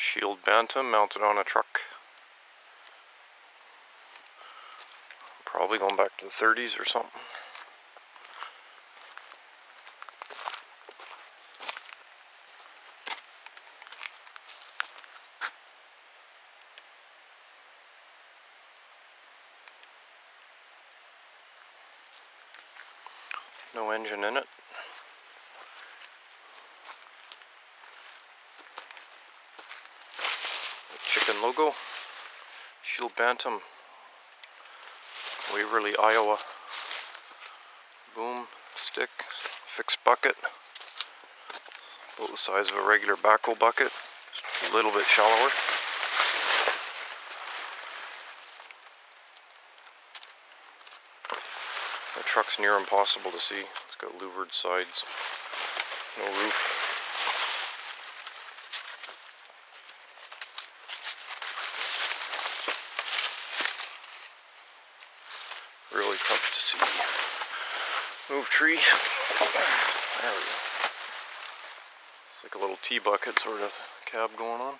Schield Bantam mounted on a truck. Probably going back to the 30s or something. No engine in it. Chicken logo. Schield Bantam. Waverly, Iowa. Boom, stick, fixed bucket. About the size of a regular backhoe bucket. Just a little bit shallower. The truck's near impossible to see. It's got louvered sides. No roof. Really tough to see. Move tree. There we go. It's like a little tea bucket sort of cab going on.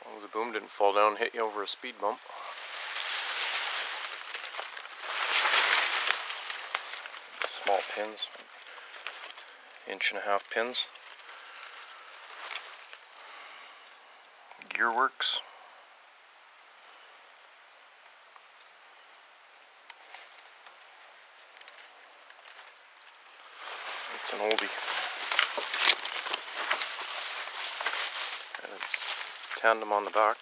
As long as the boom didn't fall down and hit you over a speed bump. Small pins, inch and a half pins. Gearworks. It's an oldie. And it's tandem on the back.